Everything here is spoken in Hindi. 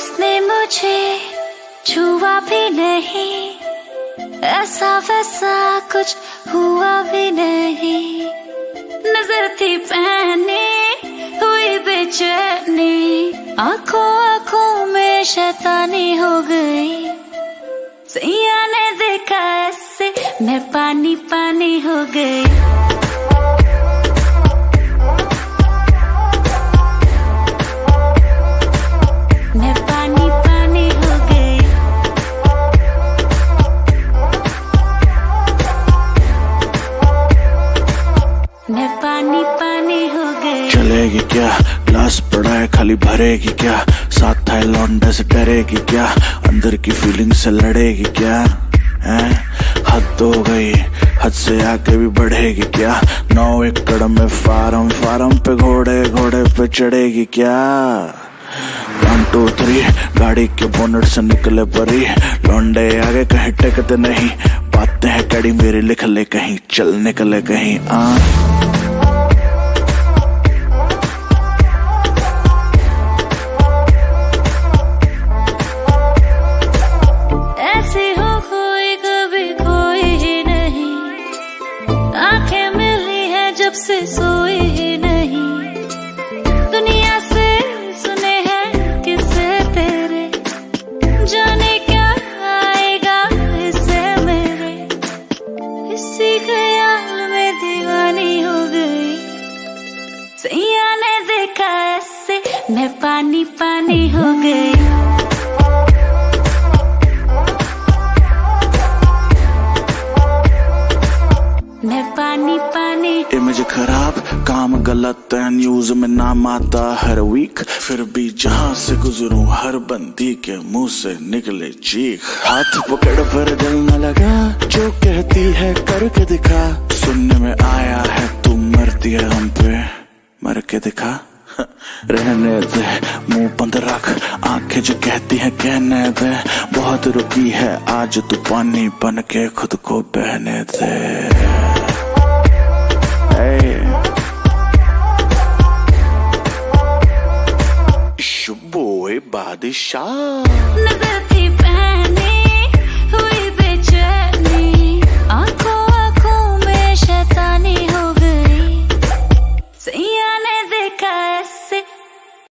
तुझे छुआ भी नहीं। ऐसा वैसा कुछ हुआ भी नहीं। नज़र थी पहने हुई बेचैनी। आँखों आँखों में शैतानी हो गई। सैया ने देखा ऐसे मैं पानी पानी हो गई। चलेगी क्या? ग्लास पड़ा है, खाली भरेगी क्या? साथ था लौंडे से डरेगी क्या? अंदर की फीलिंग से लड़ेगी क्या? है? हद हो गई। हद से आगे भी बढ़ेगी क्या? नौ एकड़ में फार्म फार्म पे घोड़े घोड़े पे चढ़ेगी क्या? वन टू थ्री गाड़ी के बोनट से निकले परी। लौंडे आगे कहीं टेकते नहीं। बातें हैं, कड़ी मेरी लिख ले कहीं, चल निकले कहीं आ जब से ही नहीं। दुनिया से सुने हैं किसे तेरे। जाने क्या आएगा इसे मेरे। इसी ख्याल में दीवानी हो गई। सैया ने देखा ऐसे मैं पानी पानी हो गई। इमेज खराब, काम गलत है न्यूज़ में नाम आता हर वीक फिर भी जहाँ से गुजरूं, हर बंदी के मुँह से निकले चीख। हाथ पकड़ पर दिल न लगा, जो कहती है करके दिखा। सुनने में आया है, तू मरती है हम पे, मर के दिखा। रहने दे, मुँह बंद रख, आँखें जो कहती हैं कहने दे। बहुत रुकी है, आज तू पानी बन के खुद को बहने दे। बादशाह।